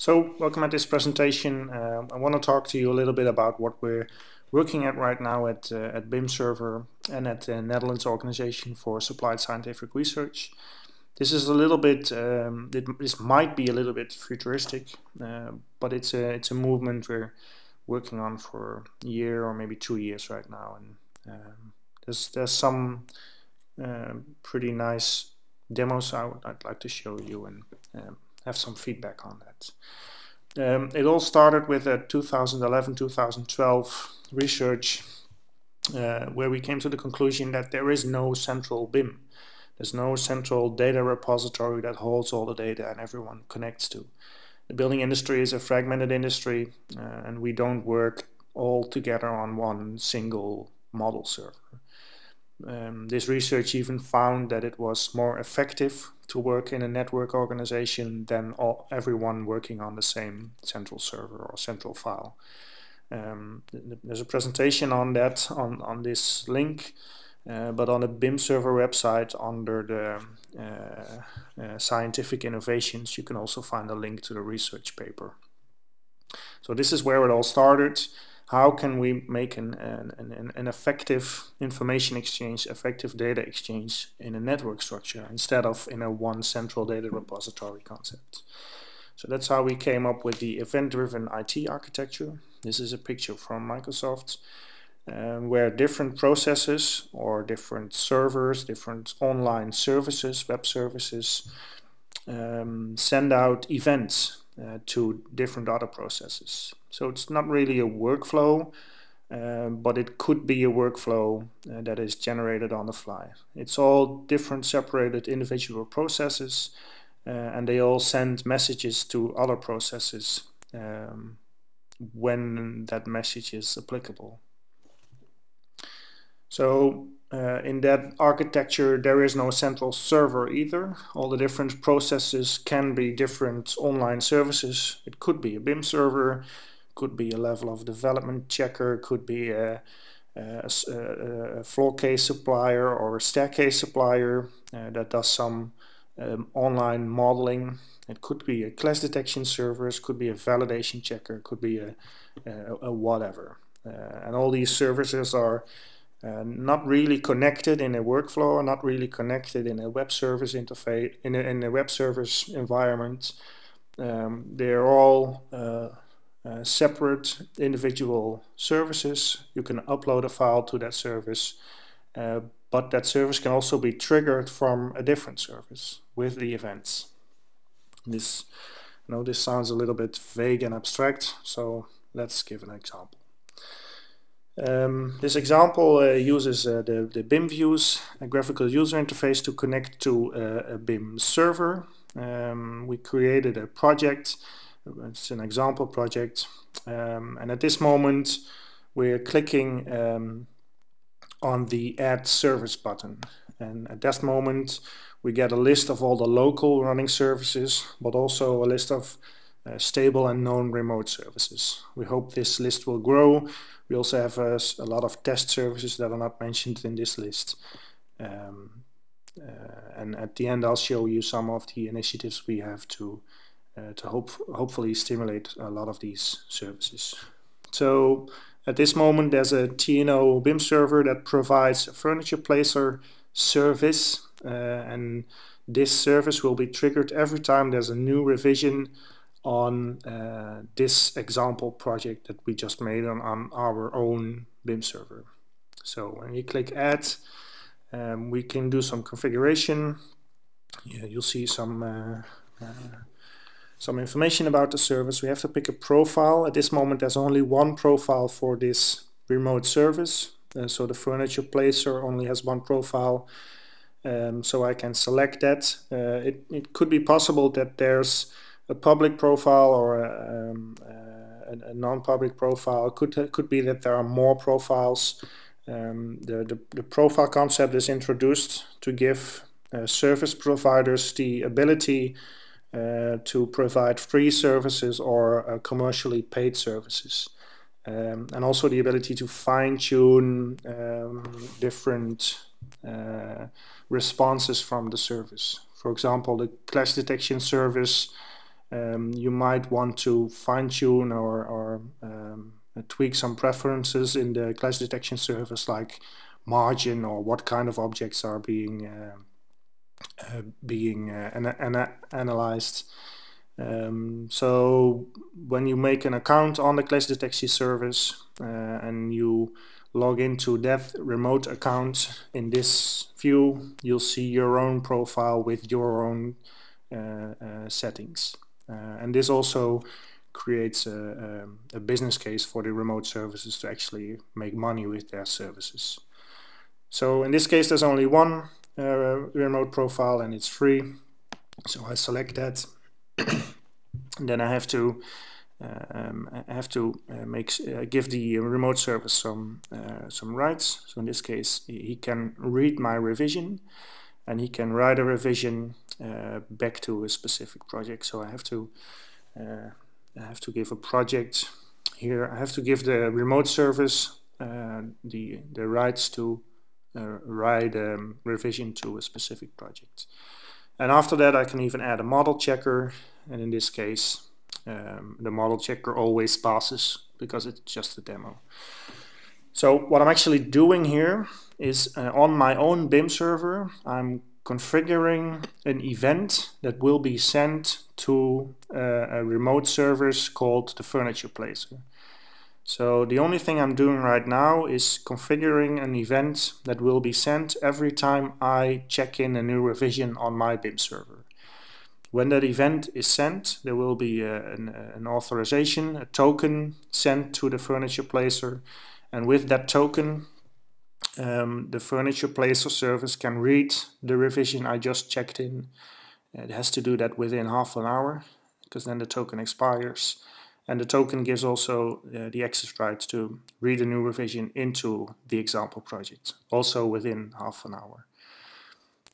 So welcome at this presentation. Uh, I want to talk to you a little bit about what we're working at right now at, uh, at BIM Server and at the Netherlands Organization for Applied Scientific Research. This is a little bit, um, it, this might be a little bit futuristic, uh, but it's a, it's a movement we're working on for a year or maybe two years right now. And um, there's, there's some uh, pretty nice demos I would, I'd like to show you and um, have some feedback on that. Um, it all started with a 2011-2012 research uh, where we came to the conclusion that there is no central BIM. There's no central data repository that holds all the data and everyone connects to. The building industry is a fragmented industry uh, and we don't work all together on one single model server. Um, this research even found that it was more effective to work in a network organization than all, everyone working on the same central server or central file. Um, there's a presentation on that on, on this link, uh, but on the BIM server website under the uh, uh, scientific innovations, you can also find a link to the research paper. So this is where it all started how can we make an, an, an, effective information exchange, effective data exchange in a network structure instead of in a one central data repository concept. So that's how we came up with the event-driven IT architecture. This is a picture from Microsoft um, where different processes or different servers, different online services, web services, um, send out events uh, to different other processes. So it's not really a workflow, uh, but it could be a workflow uh, that is generated on the fly. It's all different separated individual processes uh, and they all send messages to other processes um, when that message is applicable. So uh, in that architecture, there is no central server either. All the different processes can be different online services. It could be a BIM server, could be a level of development checker, could be a, a, a floor case supplier or a staircase supplier uh, that does some um, online modeling. It could be a clash detection service, could be a validation checker, could be a, a, a whatever. Uh, and all these services are uh, not really connected in a workflow, not really connected in a web service interface, in a, in a web service environment. Um, they're all uh, uh, separate individual services. You can upload a file to that service, uh, but that service can also be triggered from a different service with the events. This, I know this sounds a little bit vague and abstract, so let's give an example. Um, this example uh, uses uh, the, the BIM views, a graphical user interface to connect to uh, a BIM server. Um, we created a project, it's an example project, um, and at this moment we're clicking um, on the add service button. And at that moment we get a list of all the local running services, but also a list of uh, stable and known remote services. We hope this list will grow. We also have uh, a lot of test services that are not mentioned in this list. Um, uh, and at the end I'll show you some of the initiatives we have to uh, to hope hopefully stimulate a lot of these services. So at this moment there's a TNO BIM server that provides a furniture placer service uh, and this service will be triggered every time there's a new revision on uh, this example project that we just made on, on our own BIM server. So when you click add, um, we can do some configuration. Yeah, you'll see some uh, uh, some information about the service. We have to pick a profile. At this moment, there's only one profile for this remote service. Uh, so the furniture placer only has one profile. Um, so I can select that. Uh, it, it could be possible that there's a public profile or a, um, a, a non-public profile. Could could be that there are more profiles. Um, the, the, the profile concept is introduced to give uh, service providers the ability uh, to provide free services or uh, commercially paid services. Um, and also the ability to fine-tune um, different uh, responses from the service. For example, the clash detection service um, you might want to fine-tune or, or um, tweak some preferences in the clash detection service like margin or what kind of objects are being uh, uh, being uh, ana ana analyzed. Um, so when you make an account on the clash detection service uh, and you log into that remote account in this view, you'll see your own profile with your own uh, uh, settings. Uh, and this also creates a, a, um, a, business case for the remote services to actually make money with their services. So in this case, there's only one uh, remote profile and it's free. So I select that. And then I have to um, I have to uh, make uh, give the remote service some uh, some rights. So in this case, he can read my revision, and he can write a revision uh, back to a specific project. So I have to uh, I have to give a project here. I have to give the remote service the the rights to write a revision to a specific project. And after that, I can even add a model checker. And in this case, um, the model checker always passes because it's just a demo. So what I'm actually doing here is uh, on my own BIM server, I'm configuring an event that will be sent to uh, a remote service called the furniture placer. So the only thing I'm doing right now is configuring an event that will be sent every time I check in a new revision on my BIM server. When that event is sent, there will be a, uh, an, uh, an, authorization, a token sent to the furniture placer. And with that token, um, the furniture placer service can read the revision I just checked in. It has to do that within half an hour because then the token expires. And the token gives also uh, the access rights to read a new revision into the example project, also within half an hour.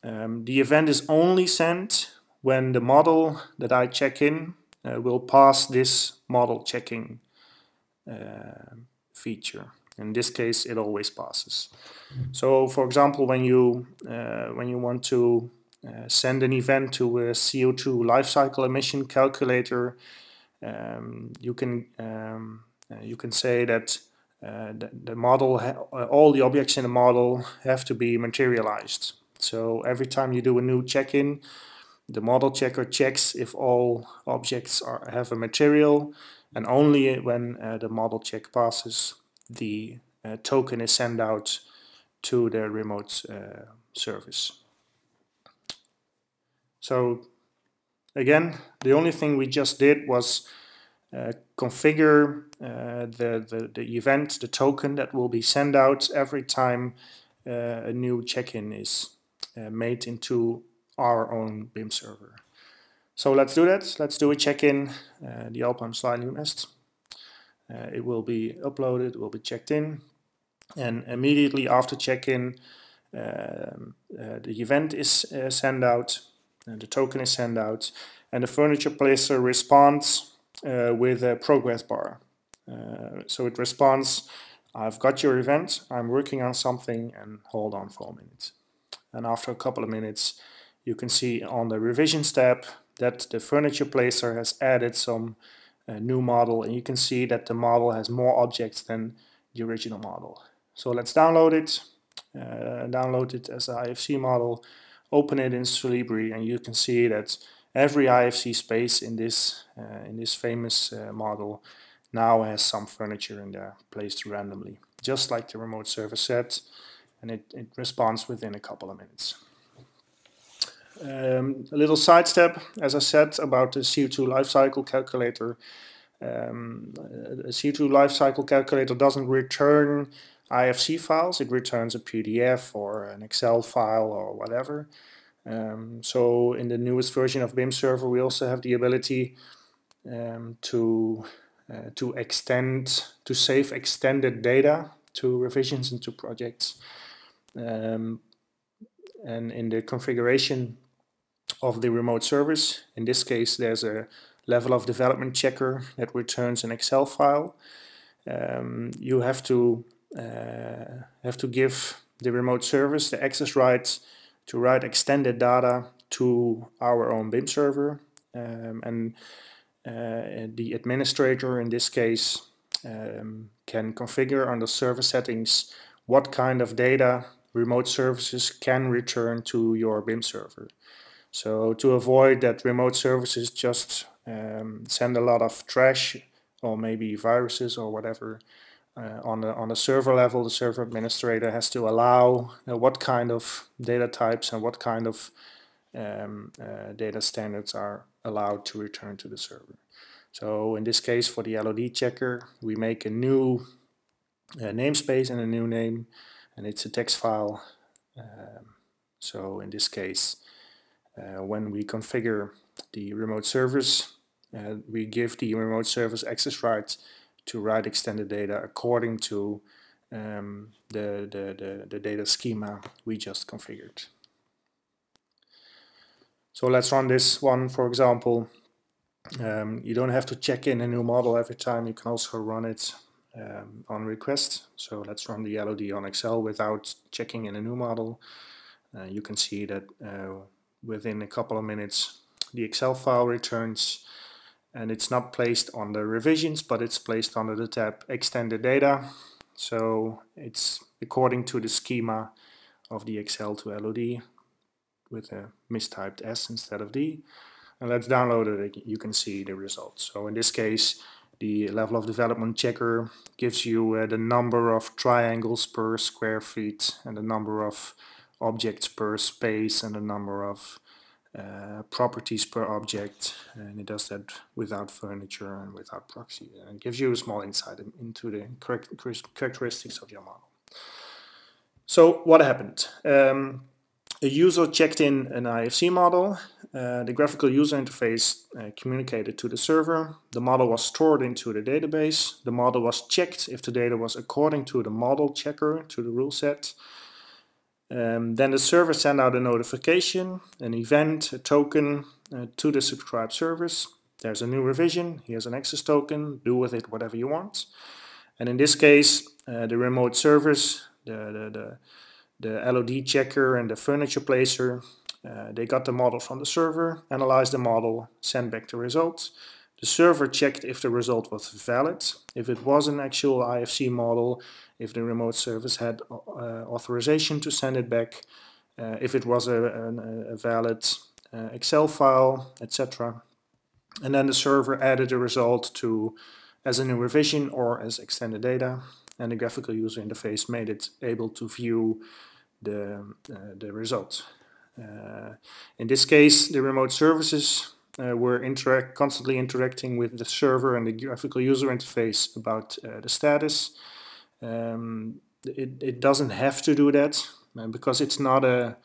Um, the event is only sent when the model that I check in uh, will pass this model checking uh, feature. In this case, it always passes. So, for example, when you uh, when you want to uh, send an event to a CO2 life cycle emission calculator, um, you can um, uh, you can say that uh, the, the, model all the objects in the model have to be materialized. So every time you do a new check-in, the model checker checks if all objects are, have a material and only when uh, the model check passes the uh, token is sent out to the remote uh, service. So again, the only thing we just did was uh, configure uh, the, the, the event, the token that will be sent out every time uh, a new check-in is made into our own BIM server. So let's do that. Let's do a check-in, uh, the Alpine sliding nest. Uh, it will be uploaded, will be checked in, and immediately after check-in, um, uh, the event is uh, sent out, and the token is sent out, and the furniture placer responds uh, with a progress bar. Uh, so it responds, I've got your event, I'm working on something, and hold on for a minute. And after a couple of minutes, you can see on the revisions tab that the furniture placer has added some new model and you can see that the model has more objects than the original model. So let's download it, uh, download it as an IFC model, open it in Solibri and you can see that every IFC space in this, uh, in this famous uh, model now has some furniture in there placed randomly, just like the remote service set and it, it responds within a couple of minutes. Um, a little sidestep, as I said, about the CO2 life cycle calculator. Um, a CO2 life cycle calculator doesn't return IFC files, it returns a PDF or an Excel file or whatever. Um, so in the newest version of BIM Server we also have the ability um, to uh, to extend, to save extended data to revisions and to projects. Um, and in the configuration of the remote service. In this case, there's a level of development checker that returns an Excel file. Um, you have to uh, have to give the remote service the access rights to write extended data to our own BIM server. Um, and uh, the administrator in this case um, can configure under server settings what kind of data remote services can return to your BIM server. So to avoid that remote services just um, send a lot of trash or maybe viruses or whatever uh, on the on the server level, the server administrator has to allow uh, what kind of data types and what kind of um, uh, data standards are allowed to return to the server. So in this case, for the LOD checker, we make a new uh, namespace and a new name, and it's a text file. Um, so in this case, when we configure the remote service, uh, we give the remote service access rights to write extended data according to um, the, the, the, the data schema we just configured. So let's run this one, for example. Um, you don't have to check in a new model every time. You can also run it um, on request. So let's run the LOD on Excel without checking in a new model. Uh, you can see that uh, within a couple of minutes. The Excel file returns and it's not placed on the revisions but it's placed under the tab extended data. So it's according to the schema of the Excel to LOD with a mistyped S instead of D. And let's download it. You can see the results. So in this case the level of development checker gives you uh, the number of triangles per square feet and the number of objects per space and the number of uh, properties per object and it does that without furniture and without proxy and gives you a small insight into the characteristics of your model. So what happened? Um, a user checked in an IFC model, uh, the graphical user interface uh, communicated to the server, the model was stored into the database, the model was checked if the data was according to the model checker, to the rule set, um, then the server send out a notification, an event, a token uh, to the subscribed service. There's a new revision, here's an access token, do with it whatever you want. And in this case, uh, the remote service, the, the, the, the, LOD checker and the furniture placer, uh, they got the model from the server, analyzed the model, sent back the result. The server checked if the result was valid. If it was an actual IFC model, if the remote service had uh, authorization to send it back, uh, if it was a, a, a valid uh, Excel file, etc. And then the server added the result to as a new revision or as extended data. And the graphical user interface made it able to view the, uh, the result. Uh, in this case, the remote services uh, were interact constantly interacting with the server and the graphical user interface about uh, the status. Um, it, it doesn't have to do that uh, because it's not a,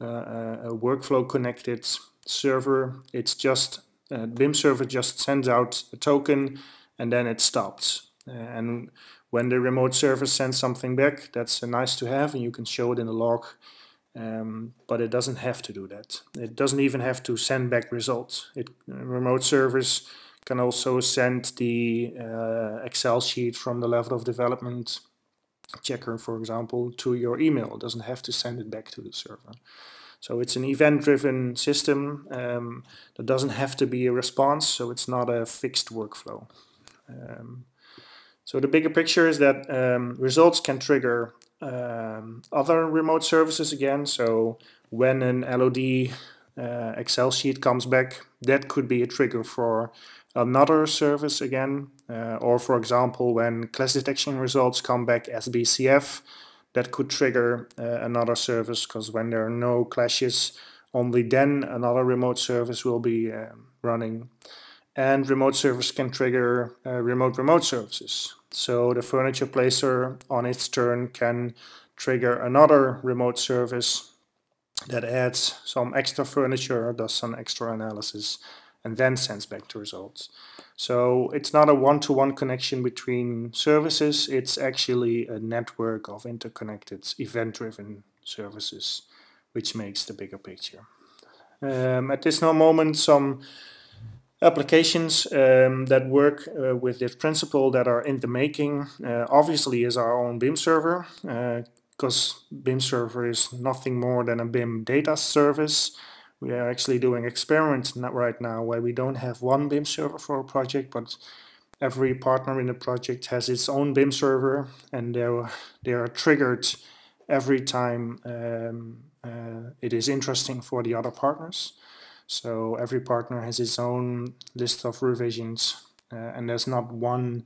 a, a, workflow connected server. It's just uh, BIM server just sends out a token and then it stops. Uh, and when the remote server sends something back, that's nice to have and you can show it in the log um, but it doesn't have to do that. It doesn't even have to send back results. It, remote servers can also send the uh, Excel sheet from the level of development checker, for example, to your email. It doesn't have to send it back to the server. So it's an event-driven system um, that doesn't have to be a response, so it's not a fixed workflow. Um, so the bigger picture is that um, results can trigger um, other remote services again. So when an LOD uh, Excel sheet comes back, that could be a trigger for another service again. Uh, or for example, when clash detection results come back as BCF, that could trigger uh, another service because when there are no clashes, only then another remote service will be um, running. And remote service can trigger uh, remote remote services. So the furniture placer on its turn can trigger another remote service that adds some extra furniture, does some extra analysis, and then sends back the results. So it's not a one-to-one -one connection between services, it's actually a network of interconnected event-driven services, which makes the bigger picture. Um, at this moment, some applications um, that work uh, with this principle that are in the making uh, obviously is our own BIM server because uh, BIM server is nothing more than a BIM data service We are actually doing experiments right now where we don't have one BIM server for a project, but every partner in the project has its own BIM server and they're, they are triggered every time um, uh, it is interesting for the other partners. So every partner has its own list of revisions uh, and there's not one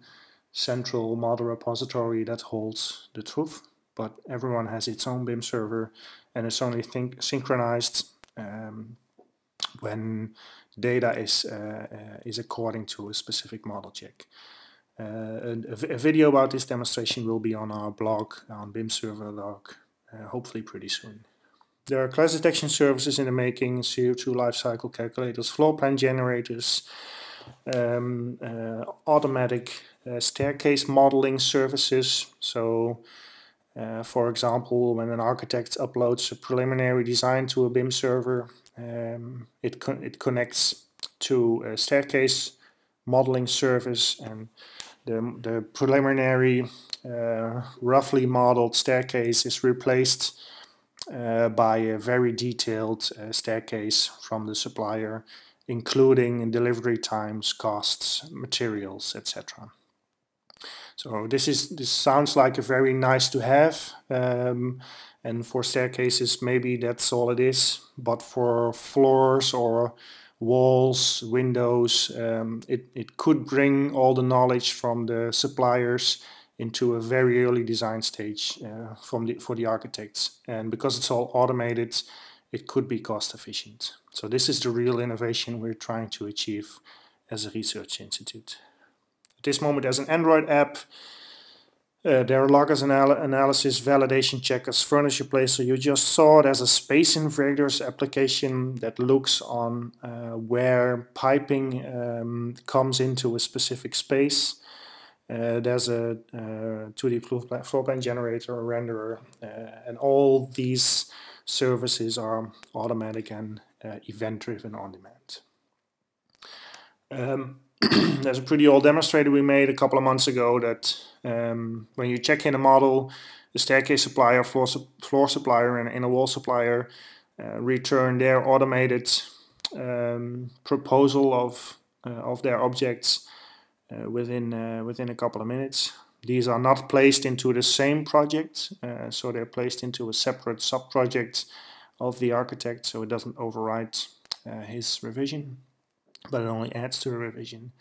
central model repository that holds the truth, but everyone has its own BIM server and it's only synchronized um, when data is, uh, uh, is according to a specific model check. Uh, a, a, video about this demonstration will be on our blog on bimserver.org, uh, hopefully pretty soon. There are clash detection services in the making, CO2 lifecycle calculators, floor plan generators, um, uh, automatic uh, staircase modeling services. So, uh, for example, when an architect uploads a preliminary design to a BIM server, um, it, co it connects to a staircase modeling service and the, the preliminary uh, roughly modeled staircase is replaced uh, by a very detailed uh, staircase from the supplier including in delivery times, costs, materials, etc. So this is this sounds like a very nice to have um, and for staircases maybe that's all it is but for floors or walls, windows, um, it, it could bring all the knowledge from the suppliers into a very early design stage uh, from the, for the architects and because it's all automated it could be cost efficient. So this is the real innovation we're trying to achieve as a research institute. At this moment there's an Android app uh, there are loggers anal analysis, validation checkers, furniture placer. You just saw there's a space invaders application that looks on uh, where piping um, comes into a specific space. Uh, there's a 2D uh, floor plan generator, a renderer, uh, and all these services are automatic and uh, event-driven on demand. Um, there's a pretty old demonstrator we made a couple of months ago that um, when you check in a model, the staircase supplier, floor, su floor supplier, and inner wall supplier uh, return their automated um, proposal of uh, of their objects uh, within uh, within a couple of minutes. These are not placed into the same project, uh, so they're placed into a separate sub-project of the architect, so it doesn't override uh, his revision but it only adds to the revision.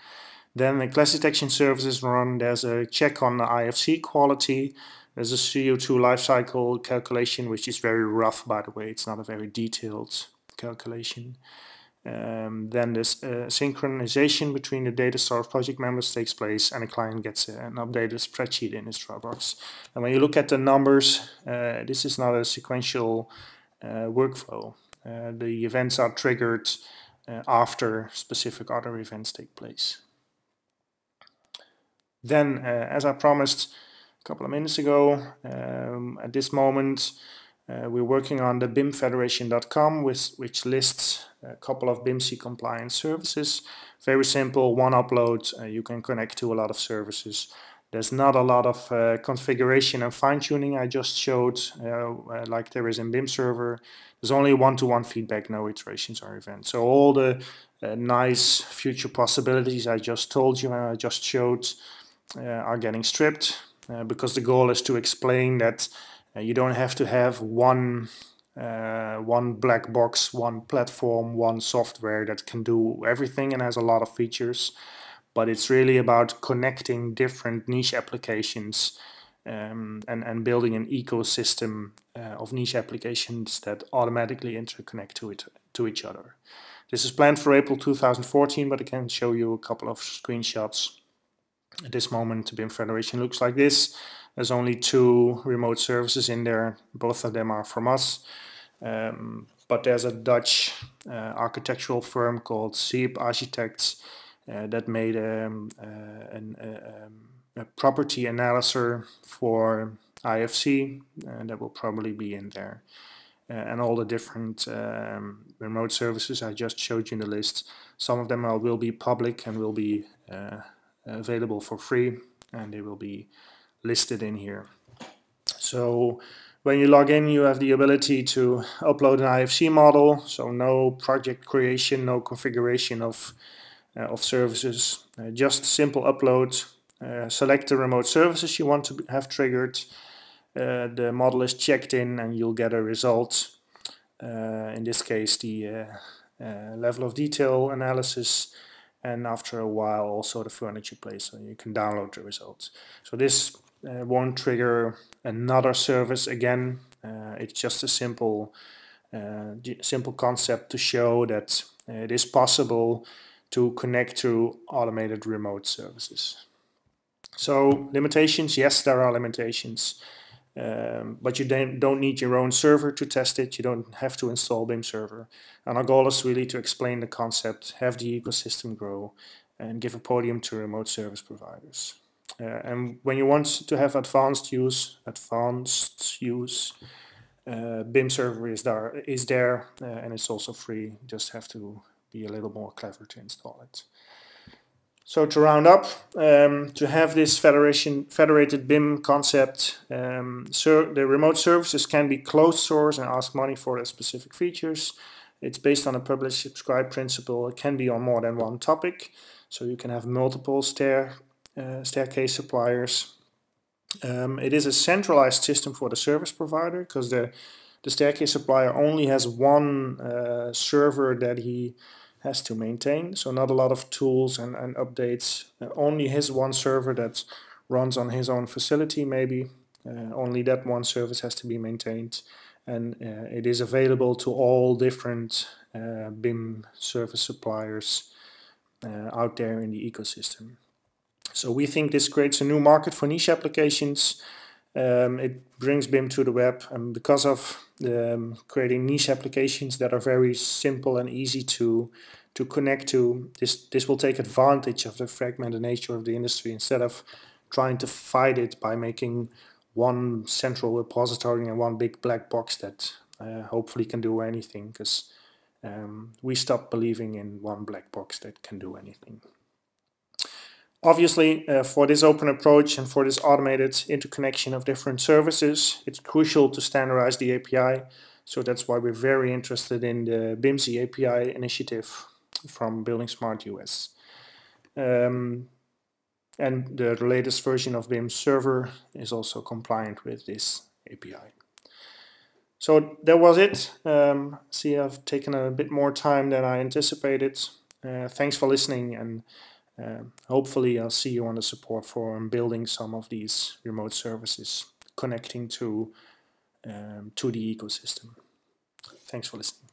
Then the clash detection services run, there's a check on the IFC quality, there's a CO2 lifecycle calculation, which is very rough, by the way, it's not a very detailed calculation. Um, then this uh, synchronization between the data source project members takes place and the client gets an updated spreadsheet in his Dropbox. And when you look at the numbers, uh, this is not a sequential uh, workflow. Uh, the events are triggered uh, after specific other events take place. Then, uh, as I promised a couple of minutes ago, um, at this moment uh, we're working on the bimfederation.com which, which lists a couple of BIMSie compliant services. Very simple, one upload, uh, you can connect to a lot of services. There's not a lot of uh, configuration and fine-tuning I just showed, uh, uh, like there is in BIM server. There's only one-to-one -one feedback, no iterations or events. So all the uh, nice future possibilities I just told you and I just showed are getting stripped because the goal is to explain that you don't have to have one one black box, one platform, one software that can do everything and has a lot of features but it's really about connecting different niche applications um, and, and building an ecosystem uh, of niche applications that automatically interconnect to, it, to each other. This is planned for April 2014, but I can show you a couple of screenshots. At this moment, the BIM Federation looks like this. There's only two remote services in there. Both of them are from us. Um, but there's a Dutch uh, architectural firm called Siep Architects uh, that made um, uh, uh, um, a property analyzer for IFC and that will probably be in there. Uh, and all the different um, remote services I just showed you in the list. Some of them are, will be public and will be uh, available for free and they will be listed in here. So when you log in, you have the ability to upload an IFC model, so no project creation, no configuration of, uh, of services, uh, just simple upload, uh, select the remote services you want to have triggered, uh, the model is checked in and you'll get a result, uh, in this case the uh, level of detail analysis, and after a while also the furniture place, so you can download the results. So this uh, won't trigger another service again. Uh, it's just a simple, uh, simple concept to show that it is possible to connect to automated remote services. So limitations, yes, there are limitations. Um, but you don't need your own server to test it. You don't have to install BIM server. And our goal is really to explain the concept, have the ecosystem grow, and give a podium to remote service providers. Uh, and when you want to have advanced use, advanced use, uh, BIM server is there, is there uh, and it's also free. Just have to be a little more clever to install it. So to round up, um, to have this federation federated BIM concept, um, the remote services can be closed source and ask money for the specific features. It's based on a publish subscribe principle. It can be on more than one topic. So you can have multiple stair uh, staircase suppliers. Um, it is a centralized system for the service provider because the, the staircase supplier only has one uh, server that he has to maintain. So not a lot of tools and, and updates. Uh, only his one server that runs on his own facility maybe. Uh, only that one service has to be maintained. And uh, it is available to all different uh, BIM service suppliers out there in the ecosystem. So we think this creates a new market for niche applications. Um, it brings BIM to the web and because of um, creating niche applications that are very simple and easy to to connect to, this, this will take advantage of the fragmented nature of the industry instead of trying to fight it by making one central repository and one big black box that uh, hopefully can do anything because um, we stopped believing in one black box that can do anything. Obviously, uh, for this open approach and for this automated interconnection of different services, it's crucial to standardize the API. So that's why we're very interested in the BIMSie API initiative from Building Smart US. Um, and the latest version of BIM server is also compliant with this API. So that was it. Um, see, I've taken a bit more time than I anticipated. Uh, thanks for listening and hopefully I'll see you on the support forum building some of these remote services connecting to, um, to the ecosystem. Thanks for listening.